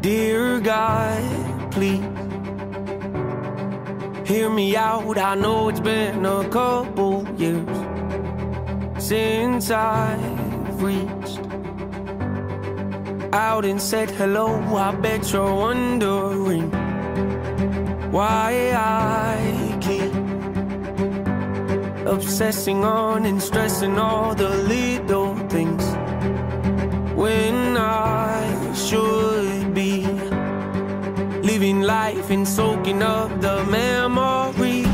Dear God, please hear me out. I know it's been a couple years since I've reached out and said hello. I bet you're wondering why I obsessing on and stressing all the little things when I should be living life and soaking up the memory.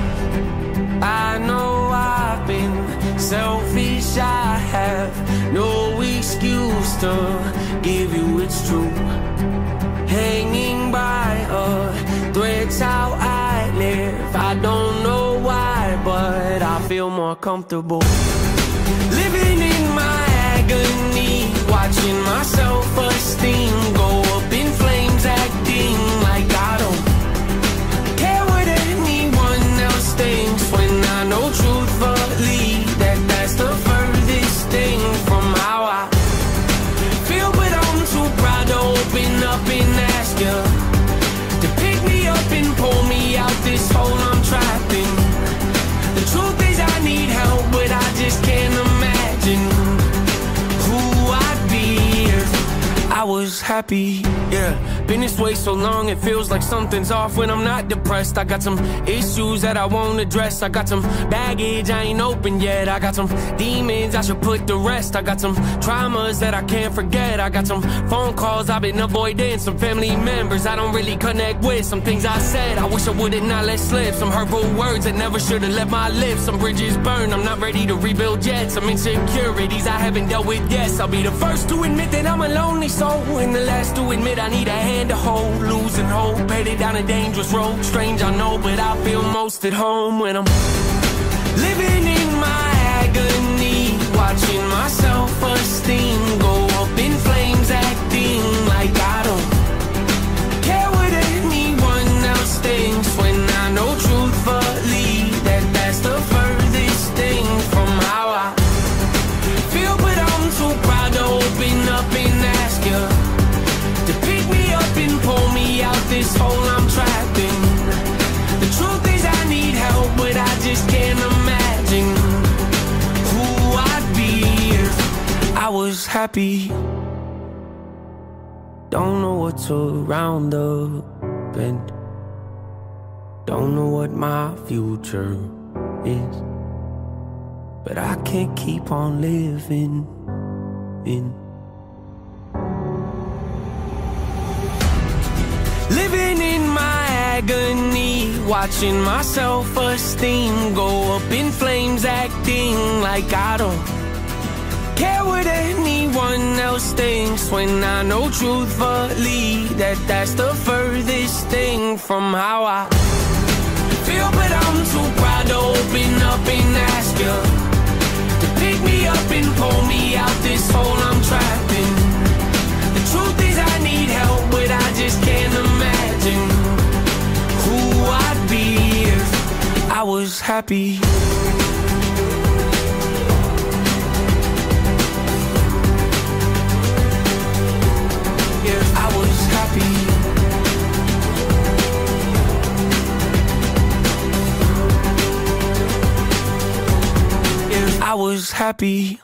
I know I've been selfish, I have no excuse to give you it's true. More comfortable living in my was happy. Yeah, been this way so long, it feels like something's off when I'm not depressed. I got some issues that I won't address. I got some baggage I ain't open yet. I got some demons I should put to rest. I got some traumas that I can't forget. I got some phone calls I've been avoiding. Some family members I don't really connect with. Some things I said I wish I would've not let slip. Some hurtful words that never should've left my lips. Some bridges burned, I'm not ready to rebuild yet. Some insecurities I haven't dealt with yet. I'll be the first to admit that I'm a lonely soul. And the last to admit I need a hand to hold. Losing hope, headed down a dangerous road. Strange, I know, but I feel most at home when I'm living in my agony. Watching my I was happy. Don't know what's around the bend. Don't know what my future is. But I can't keep on living in. Living in my agony, watching my self esteem go up in flames, acting like I don't care what anyone else thinks. When I know truthfully that that's the furthest thing from how I feel, but I'm too proud to open up and ask you to pick me up and pull me out this hole I'm trapped in. The truth is I need help, but I just can't imagine who I'd be if I was happy. Was happy.